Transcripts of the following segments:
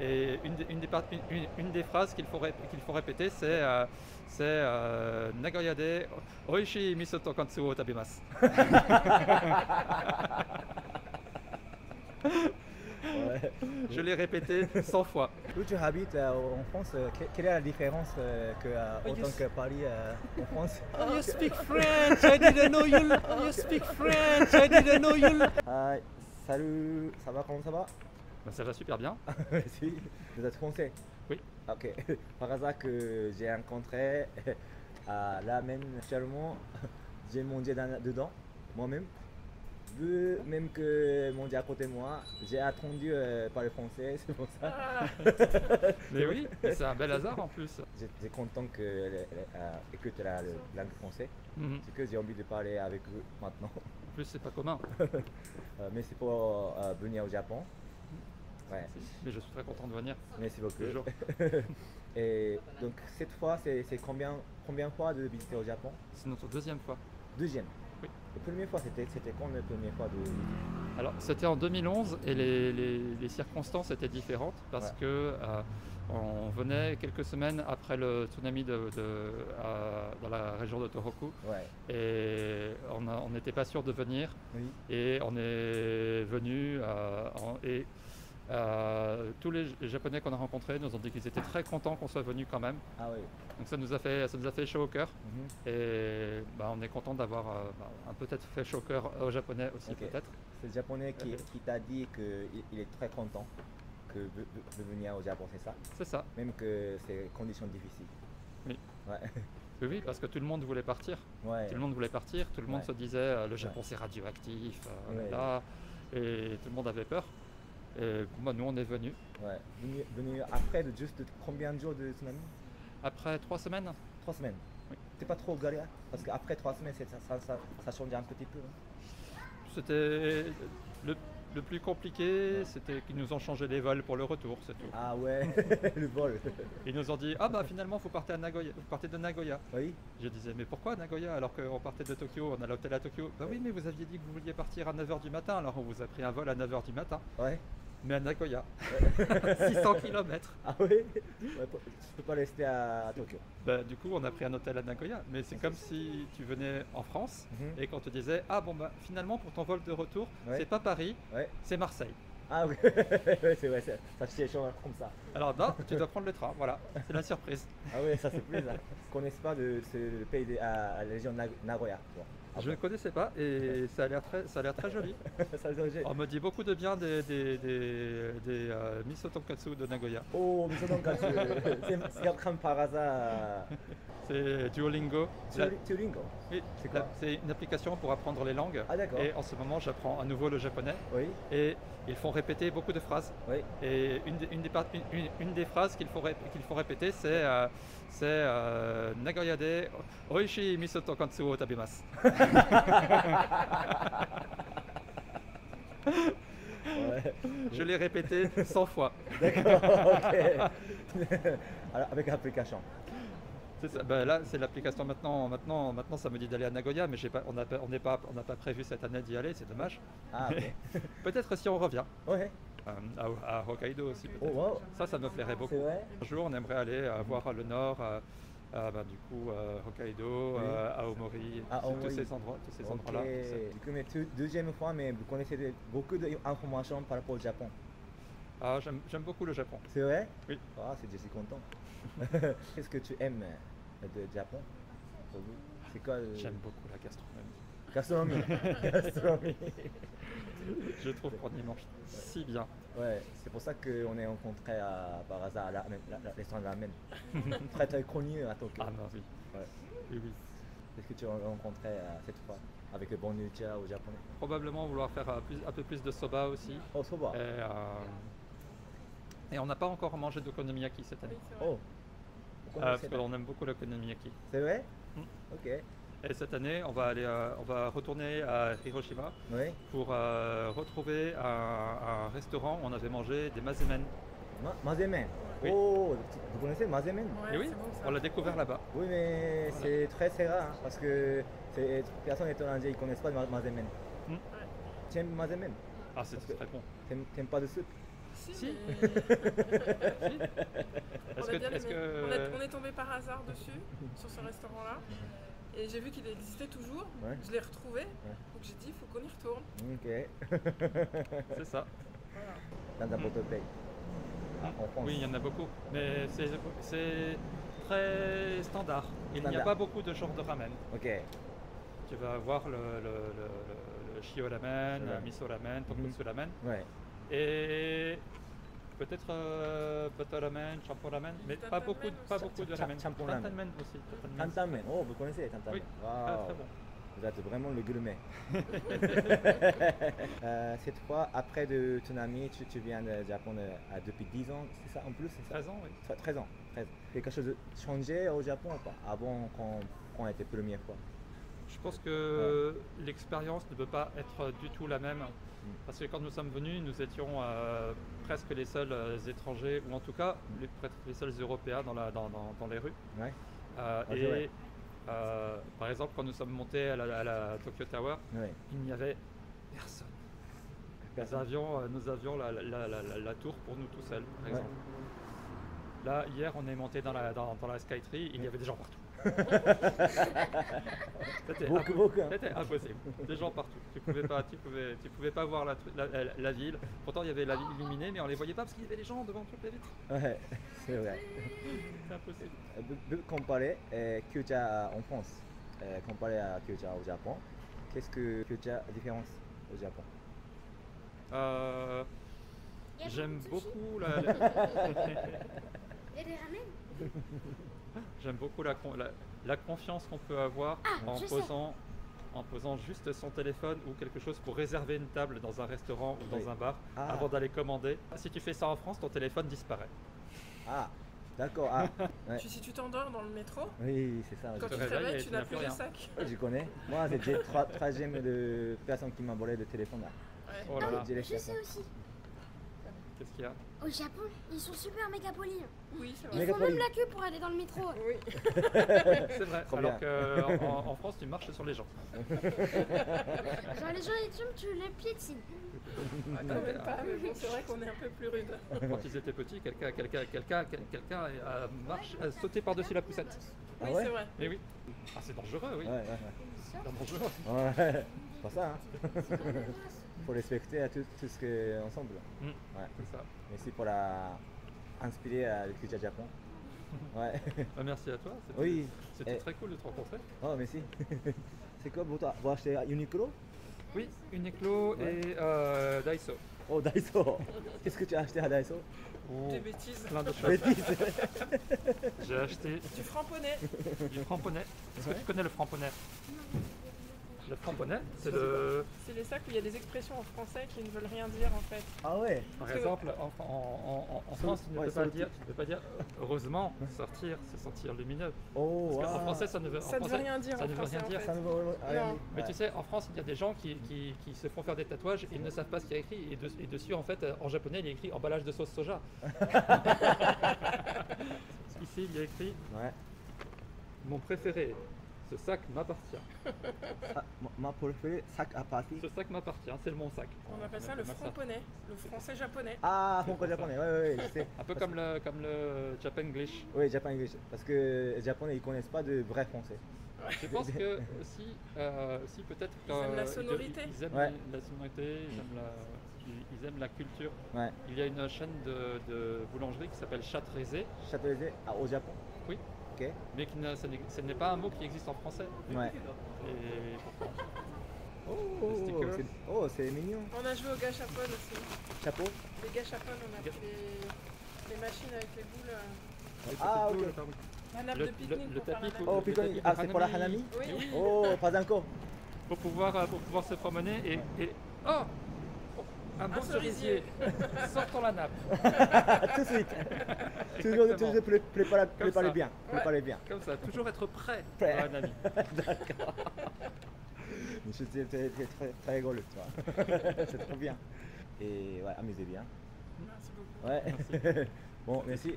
Et une des, une des, par- une- une des phrases qu'il faut, ré- faut répéter, c'est euh, euh, Nagoya de Oishi miso to katsu o tabimasu. Ouais. Je l'ai répété 100 fois. Où tu habites euh, en France euh, que- Quelle est la différence euh, que, euh, Oh, autant que Paris euh, en France? Oh, you speak French, I didn't know you. Oh, you speak French, I didn't know you. Ah, Salut, ça va Comment ça va? Bah, ça va super bien. Si, vous êtes français Oui. Ok. Par hasard que j'ai rencontré à Ramen actuellement, j'ai mangé dans- dedans, moi-même. Même que mangé à côté de moi, j'ai attendu euh, par le français, c'est pour ça. Mais oui, mais c'est un bel hasard en plus. J'étais content que euh, euh, écoute la, la langue française, Mhm. c'est que j'ai envie de parler avec vous maintenant. En plus, c'est pas commun. Euh, merci pour euh, venir au Japon. Ouais, Mais je suis très content de venir. merci beaucoup. Toujours. Et donc cette fois, c'est combien, combien de fois de visiter au Japon? C'est notre deuxième fois. Deuxième? Oui. La première fois, c'était quand la première fois de visiter? Alors, c'était en 2011 et les, les- les circonstances étaient différentes parce Ouais. que euh, on venait quelques semaines après le tsunami de, de- dans la région de Tohoku Ouais. et on n'était pas sûr de venir Oui. et on est venu euh, et euh, tous les Japonais qu'on a rencontrés nous ont dit qu'ils étaient très contents qu'on soit venu quand même. Ah oui. Donc ça nous a fait, ça nous a fait chaud au cœur Mhm. et bah, on est content d'avoir euh, bah, un peut-être fait chaud au cœur aux Japonais aussi peut-être. C'est le japonais qui, t'a dit qu'il il est très content que de, venir au Japon, c'est ça? C'est ça. Même que c'est conditions difficiles. Oui. Ouais. Oui, oui, parce que tout le monde voulait partir. ouais. Tout le monde voulait partir. Tout le monde Ouais. se disait euh, le Japon c'est radioactif, euh, là, et tout le monde avait peur. Et moi, nous, on est venus Ouais. Venu, venu après de juste combien de jours de tsunami après trois semaines. Trois semaines. Oui. C'est pas trop galère? Parce qu'après trois semaines, ça, ça, ça, ça change un petit peu. hein. C'était le, le plus compliqué, c'était qu'ils nous ont changé les vols pour le retour, c'est tout. Ah ouais, le vol. Ils nous ont dit ah bah finalement vous partez à Nagoya, vous partez de Nagoya. Oui. Je disais mais pourquoi Nagoya alors qu'on partait de Tokyo, on a l'hôtel à Tokyo? Bah oui mais vous aviez dit que vous vouliez partir à 9h du matin, alors on vous a pris un vol à 9h du matin, Ouais. Mais à Nagoya. 600 km. Ah oui ouais, Tu peux pas rester à, à Tokyo. Bah, du coup, on a pris un hôtel à Nagoya, mais c'est comme si tu venais en France Mhm. et qu'on te disait Ah bon, bah finalement, pour ton vol de retour, Ouais. c'est pas Paris, Ouais. c'est Marseille. Ah oui, ouais, c'est vrai, c'est- ça se comme ça. Alors non, tu dois prendre le train, voilà, c'est la surprise. Ah oui, ça c'est plus. Hein. Je connais pas de ce le pays de à, à la région de Nag- Nagoya. tu vois. Je ne connaissais pas et ça a l'air très, ça a l'air très joli. Ça, On me dit beaucoup de bien des, des, des, des, euh, miso tonkatsu de Nagoya. Oh, ça donc, c'est comme par hasard. C'est Duolingo. La- Turingo. oui, c'est la- quoi C'est une application pour apprendre les langues. Ah d'accord. Et en ce moment, j'apprends à nouveau le japonais Oui, et ils font répéter beaucoup de phrases. oui. Et une des, une des, par- une- une- une des phrases qu'il faut, ré- faut répéter, c'est euh, c'est, euh, Nagoya de Oishi miso to katsu o tabimasu. Ouais. Je l'ai répété 100 fois. D'accord, ok. Alors, avec l'application. Ça. Ben là, c'est l'application maintenant. Maintenant, maintenant, ça me dit d'aller à Nagoya, mais pas, on n'a pas, on pas, on n'a pas prévu cette année d'y aller. C'est dommage. Ah. Peut-être si on revient Ouais. Euh, à, à Hokkaido aussi. Oh, peut-être. wow. Ça, ça me plairait beaucoup. Vrai? Un jour, on aimerait aller euh, voir le nord. euh, ben, du coup, euh, Hokkaido, Oui. euh, Aomori, Ah, tous- ces endroits, tous ces endroits-là. Du coup, mais deuxième fois, mais vous connaissez beaucoup d'informations par rapport au Japon. Ah, j'aime beaucoup le Japon. C'est vrai? Oui. Ah, c'est, je suis content. Qu'est-ce que tu aimes de Japon. J'aime beaucoup la gastronomie. Gastronomie. Gastronomie. Je trouve qu'on y mange si bien. Ouais, c'est pour ça qu'on est rencontrés à, par hasard à la, la, la- restaurant de ramen. très très connu à Tokyo. Ah non, oui. Ouais. Oui, oui. Est-ce que tu as rencontré euh, cette fois avec le bon nourriture au japonais Probablement vouloir faire euh, plus- un peu plus de soba aussi. Oh, soba. Et, euh, et on n'a pas encore mangé d'okonomiyaki cette année. Oh. Euh, parce qu'on aime beaucoup l'okonomiyaki. C'est vrai? Mm. Ok. Et cette année, on va, aller, euh, on va retourner à Hiroshima Oui. pour euh, retrouver un, un restaurant où on avait mangé des mazemen. Ma mazemen. Oui. Oh, vous connaissez mazemen et oui, bon, on l'a découvert là-bas. Oui, mais c'est très très rare hein, parce que c'est personne étrangère ils connaissent pas ma mazemen. Mm. Tu aimes mazemen Ah, c'est très bon. T'aimes t'aimes pas de soupe? Si, Si. mais- que, que- on est tombé par hasard dessus, sur ce restaurant-là. Et j'ai vu qu'il existait toujours. Ouais. Je l'ai retrouvé. Donc j'ai dit, il faut qu'on y retourne. Ok. c'est ça. Voilà. Ah. Oui, il y en a beaucoup, mais c'est c'est très standard. Il n'y a pas beaucoup de genres de ramen. Ok. Tu vas avoir le, le, le, le- le shio ramen, le miso ramen, Mhm. tonkotsu ramen, Ouais. et peut-être euh, butter ramen, champo ramen, mais pas beaucoup, pas beaucoup de ramen. champo ramen. Tantan ramen aussi. Tantamen. Oh, vous connaissez Tantamen Oui. Waouh. Ah, très bon. Vous êtes vraiment le gourmet. Euh, cette fois, après de ton ami, tu, tu viens du Japon euh, à- depuis 10 ans, c'est ça en plus c'est ça? 13 ans, oui. Tre- 13 ans. 13. Quelque chose de changé au Japon ou pas Avant qu'on qu'on était première fois. Je pense que l'expérience ne peut pas être du tout la même. Parce que quand nous sommes venus, nous étions euh, presque les seuls euh, étrangers, ou en tout cas les, presque les seuls Européens dans, la- dans- dans- dans les rues. Ouais. Euh, Ah, et par exemple, quand nous sommes montés à la, à la Tokyo Tower, Ouais. il n'y avait personne. Nous avions, nous avions la, tour pour nous tout seuls, par Ouais. exemple. Là, hier, on est monté dans la, dans, dans la Skytree, il y avait des gens partout. C'était hein. C'était impossible. Des gens partout. Tu pouvais pas, tu pouvais, tu pouvais pas voir la, tru- la- la- la ville. Pourtant, il y avait la ville illuminée, mais on les voyait pas parce qu'il y avait des gens devant toutes les vitres. Ouais, c'est vrai. C'est impossible. Euh, de- de comparer euh, culture en France, euh, comparé à culture au Japon, qu'est-ce que culture différence au Japon? Euh, J'aime beaucoup la- Il y a des ramen? j'aime beaucoup la, con- la, la confiance qu'on peut avoir Ah, en sais. posant, en posant juste son téléphone ou quelque chose pour réserver une table dans un restaurant ou dans Oui. un bar Ah. avant d'aller commander. Si tu fais ça en France, ton téléphone disparaît. Ah, d'accord. Ah, ouais. Si tu t'endors dans le métro, Oui, c'est ça. quand tu te te réveilles tu n'as plus plus de rien. sac. je connais. Moi, c'est le tra- troisième de personne qui m'a volé le téléphone là. Ouais. Oh là là, Je sais aussi. qu'est-ce qu'il y a? Au Japon, ils sont super méga polis. Oui, c'est vrai. Méga font même la queue pour aller dans le métro. Oui. C'est vrai. Trop Alors bien. en France, tu marches sur les gens. Genre les gens ils tombent, tu les piétines. Ah, quand même pas, mais bon, c'est vrai qu'on est un peu plus rude. Quand ils étaient petits, quelqu'un quelqu'un, quelqu'un, quelqu'un a, marché- a sauté par-dessus la poussette. Ah Oui, ouais c'est vrai. Mais oui. Ah, c'est dangereux, oui. Ouais, ouais, ouais. C'est dangereux. Ouais, pas ça, hein. Faut respecter à tout, tout ce que ensemble. Mm, Ouais. c'est ça. Merci pour la inspirer à la culture Japon. Ouais. Bah, merci à toi. C'était, Oui. C'était Eh. très cool de te rencontrer. Oh, merci. C'est quoi pour toi Vous achetez à Uniqlo? Oui, Uniqlo Ouais. et euh, Daiso. Oh, Daiso. Qu'est-ce que tu as acheté à Daiso? Oh, Des bêtises. plein de choses. Bêtise. J'ai acheté Du framponnet. du framponnet. Est-ce Ouais. que tu connais le framponnet Le framponnet, c'est le. C'est les sacs où il y a des expressions en français qui ne veulent rien dire en fait. Ah ouais Par que- exemple, en, en- en- en Sur France, tu ne ouais, peux pas dire, tu ne peux pas dire heureusement sortir, c'est sentir lumineux. Oh, Parce qu'en ah. français, ça ne veut, Ça ne veut français, rien dire ça en ne veut français rien en dire. fait. Ça ne vaut rien Non. dire. Mais Ouais. tu sais, en France, il y a des gens qui, qui- qui se font faire des tatouages et ils ne savent pas ce qu'il y a écrit. Et, de- et dessus, en fait, euh, en japonais, il y a écrit emballage de sauce soja. Ici, il y a écrit Ouais. mon préféré. Ce sac m'appartient. Ah, ma- sac à partie. Ce sac m'appartient, c'est le mon sac. On appelle ça le framponnet, le français japonais. Ah, franco japonais, ouais, ouais, ouais, je sais. Un peu comme le, comme le Japanglish. Oui, Japan English. Parce que les japonais, ils connaissent pas de vrai français. Je pense que aussi, euh, aussi peut-être Ils aiment la que- sonorité. Ils aiment Ouais. la sonorité, ils aiment la, ils- ils aiment la culture. Ouais. Il y a une chaîne de, de boulangerie qui s'appelle Chatrezé, Châtelet ah, au Japon Oui. Ok. mais qui ne- ce n'est- pas un mot qui existe en français. Ouais. Et pourtant, Oh, c'est- oh, c'est mignon. On a joué au gachapon aussi. Chapeau Les gachapon, on a pris les, les machines avec les boules. euh, Ah, ok. La nappe Le- de pique-nique tapis. Oh, Ah, c'est pour la Hanami. Oui. Oh, pas encore. Pour pouvoir, euh, pour pouvoir se promener et, et- oh, un bon cerisier. cerisier. Sortons la nappe. Tout de suite. toujours, toujours pré- préparer ça. bien. Bien. Comme ça, toujours être prêt. Prêt. pour un ami. D'accord. Suis très, très, rigolo, tu vois. c'est trop bien. Et ouais, amusez bien. Merci beaucoup. Ouais. bon, merci.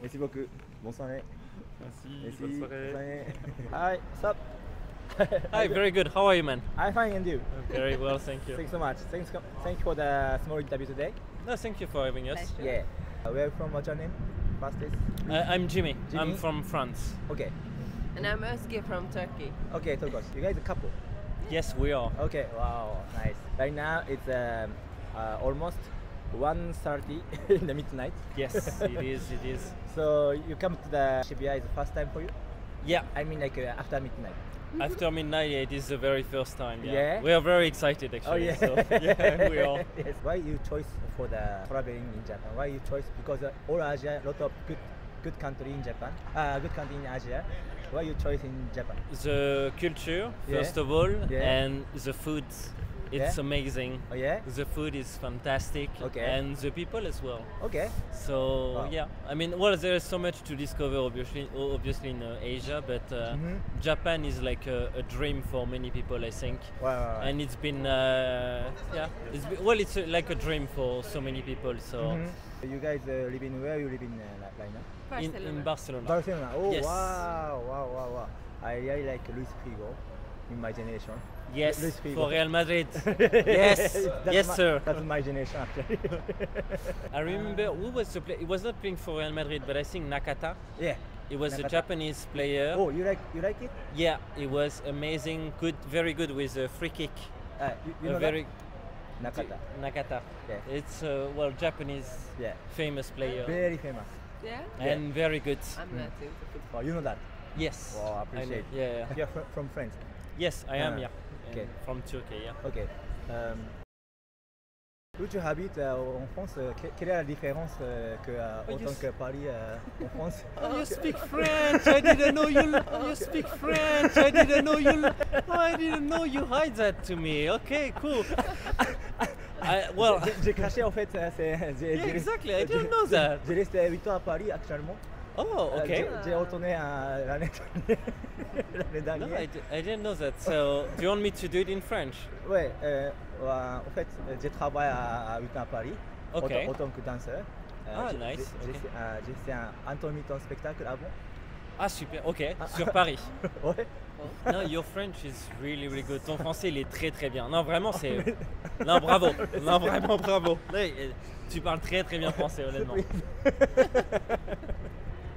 Merci beaucoup. Bonne soirée. Merci, Merci. bonne soirée. Hi, sup? Hi, very good. How are you, man? I'm fine and you? Very well, thank you. Thanks so much. Thanks, thank you for the small interview today. No, thank you for having us. Pleasure. Yeah. Uh, where from? What's your name? Fastest. Uh, I'm Jimmy. Jimmy? I'm from France. Okay. And I'm Özge from Turkey. Okay, Turgos. You guys a couple. Yes, we are. Okay. Wow. Nice. Right now it's um, uh, almost 1.30 in the midnight. Yes, it is. It is. So you come to the Shibuya is the first time for you? Yeah. I mean like uh, after midnight. After midnight, yeah, it is the very first time. Yeah. Yeah? We are very excited Oh actually. yeah. So, yeah, we are. yes. Why you choice for the traveling in Japan? Why you choice because uh, all Asia, a lot of good good country in Japan. Uh, good country in Asia. Why you choice in Japan? The culture, Yeah. first of all, Yeah. and the food. It's Yeah. amazing. Oh yeah. The food is fantastic, Okay. and the people as well. Okay. So Wow. yeah, I mean, well, there is so much to discover, obviously, obviously in uh, Asia, but uh, Mhm. Japan is like a, a dream for many people, I think. Wow. wow, wow. And it's been, uh, yeah, it's been, well, it's uh, like a dream for so many people. So Mhm. You guys uh, live in where you live in uh, like- right now? in, Barcelona. in Barcelona, Barcelona. Oh Yes. wow, wow, wow, wow. I really like Luis Figo in my generation. yes, for Real Madrid, yes, That's yes, my- sir. That's my generation actually. I remember who was the play. He was not playing for Real Madrid, but I think Nakata. yeah. He was a Japanese player. Oh, you like you like it? Yeah, he was amazing, good, very good with a free kick. Uh, you, you a know very that? Nakata. Nakata. Yeah. It's a, well Japanese Yeah. famous player Very famous. Yeah? and very good. I'm not into football. Oh, you know that? Yes. Wow, I I know. appreciate. Yeah, yeah. You're fr- from France. Yes, I am. Ah, Yeah. okay. From Turkey. Yeah. Ok. Euh, où tu habites euh, en France euh, que- Quelle est la différence euh, que, euh, Oh, en you tant que Paris euh, en France? Oh, you speak French. I didn't know you. You speak French. I didn't know you. Oh, I didn't know you hide that to me. Okay, cool. I, well, J'ai- caché en fait. Yeah, exactly, I didn't know that. J'ai resté 8 ans à Paris actuellement. Oh, Euh, okay. j'ai- J'ai retourné à l'année l'année No, dernière. I, I didn't know that. So, do you want me to do it in French? Ouais, euh, en fait, j'ai travaillé à, à 8 ans à Paris en Ok. tant- en, tant que danseur. Euh, Ah, nice, J'ai ok. j'ai fait un- intermittent spectacle avant. Ah super, ok, Ah. sur Paris. Ouais. Non, your French is really really good. Ton français il est très très bien. Non vraiment c'est, non bravo, non vraiment bravo. Euh, tu parles très très bien français honnêtement.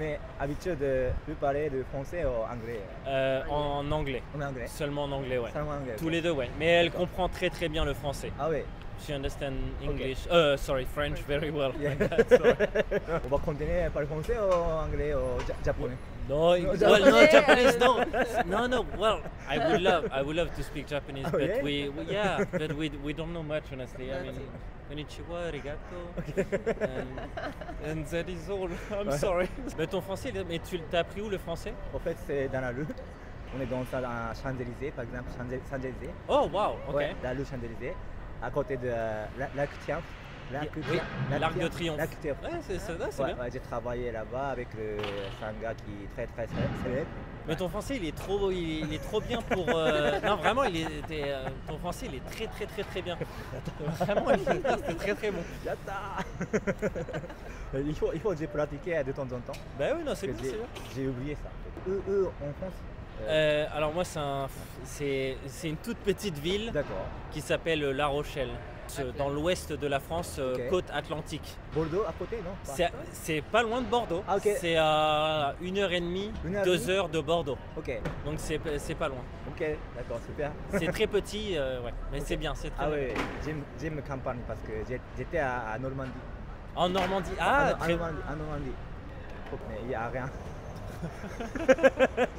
Mais habitué de plus parler de français ou anglais? Euh, en anglais, En anglais. seulement en anglais ouais. Seulement anglais. Tous ok. les deux ouais. Mais elle comprend très très bien le français. Ah ouais. She understand English, uh, sorry French very well. Yeah. Sorry. On va continuer par le français ou anglais ou ja- japonais? No, No, well, no Japanese. No, no, no. Well, I would love, I would love to speak Japanese, Oh, but yeah? we, we, yeah, but we, we don't know much honestly. I mean, konnichiwa, arigato, and, and that is all. I'm Ouais. sorry. Mais ton français, mais tu t'as appris où le français? En fait, c'est dans la rue. On est dans dans Champs-Élysées, par exemple, Champs- Champs-Élysées. Oh wow, ok. Ouais, la rue Champs-Élysées, à côté de la- l'Arc Triomphe. L'Arc de Triomphe. L'Arc Triomphe. Ouais, c'est ça, c'est Ouais, bien. ouais, j'ai travaillé là-bas avec le Sanga qui est très très célèbre-. Mais ton français, il est trop, il il est trop bien pour. euh, non, vraiment, il est, euh, ton français, il est très, très, très, très bien. Vraiment, il est, c'est très, très bon. Yatta il, faut, il faut que j'ai pratiqué de temps en temps. Bah oui, non, c'est bien, c'est j'ai- bien. J'ai oublié ça. Eux, eux, en France euh, Euh, alors moi, c'est un, une toute petite ville qui s'appelle La Rochelle, Dans l'ouest de la France, euh, côte atlantique. Bordeaux à côté, non C'est, pas loin de Bordeaux. Ah. C'est à une heure et demie, Une heure et deux demie heures de Bordeaux. Donc c'est, pas loin. ok, d'accord, super. C'est très petit, euh, ouais. Mais c'est bien, c'est très Ah bien. oui, j'aime, j'aime campagne parce que j'étais à, à Normandie. En Normandie. Ah, à très Normandie, à Normandie. Mais il n'y a rien.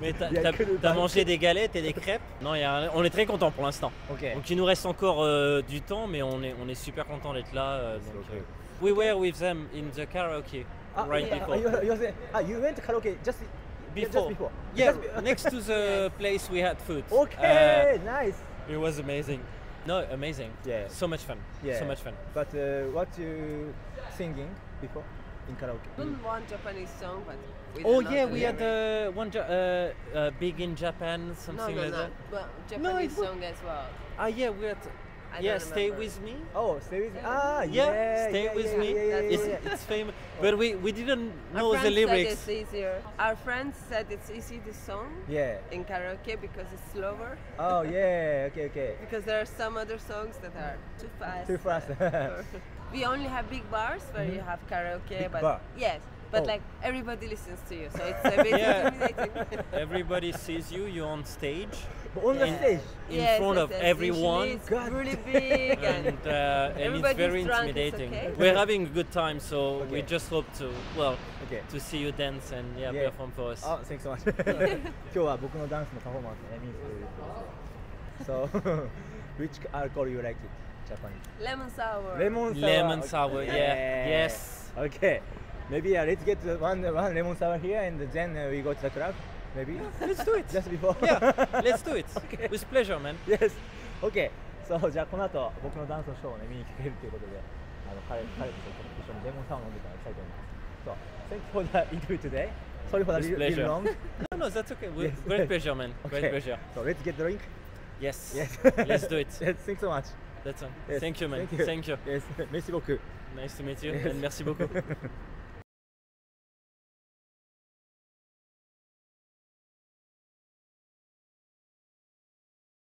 Mais t'as, mangé des galettes et des crêpes Non, il y a on est très content pour l'instant. Ok. Donc il nous reste encore euh, du temps, mais on est, on est super content d'être là. euh, donc, euh, we were with them in the karaoke Ah, right yeah. before. Ah, you, you say, ah, you went karaoke just Before. Just before. Yeah, Just be- next to the place we had food. Okay, nice. Uh, it was amazing. No, amazing. Yeah. So much fun. Yeah. So much fun. But uh, what you singing before? In karaoke? Not one Japanese song, but we Oh yeah, we do had it. uh, one ja- uh, uh, big in Japan, something no, like no. that. Well, No, it Japanese wa- song as well. Ah yeah, we had. I yeah, stay remember. with me. Oh, stay with me. Ah, Yeah, yeah. stay yeah, with yeah, me. Yeah, yeah, it's, yeah, yeah. it's famous, but we, we didn't Our know the friends lyrics. Said it's easier. Our friends said it's easy this song Yeah. in karaoke because it's slower. Oh, yeah. Okay, okay. Because there are some other songs that are too fast. Too fast. or- we only have big bars where you have karaoke, Big but bar. yes, but Oh. like everybody listens to you, so it's a bit Yeah. intimidating. Everybody sees you. You're on stage On the Yeah. stage. in Yes, front yes, of yes. everyone. Usually It's God. really big and, and uh, and it's Everybody's very drunk, it's intimidating. okay. We're having a good time, so we Okay. just hope to well Okay. to see you dance and yeah, Yeah. perform for us. Oh, thanks so much. 今日は僕のダンスのパフォーマンスを見に来てくれるそうです。So, which alcohol you like it? Japanese. lemon sour. Lemon sour. Lemon sour, yeah. Yes. Okay. Maybe uh, let's get uh, one one lemon sour here and then uh, we go to the club. Maybe. Let's do it. Just before. yeah, let's do it with pleasure, man. yes. Okay. そうじゃあこの後僕のダンスのショーをね見に来てくれるということで、あの彼彼と一緒にレモンサワー飲んでから行きたいと思います。So, thank you for the interview today. Sorry for the With little, little pleasure. long. No, no, that's okay. With Yes. Great pleasure, man. Great Okay. pleasure. So let's get drink. Yes. Yes. Let's do it. yes. Thanks so much. That's all. Yes. Thank you, man. Thank you. Thank you. Yes. Merci beaucoup. Nice to meet you, Yes. and merci beaucoup.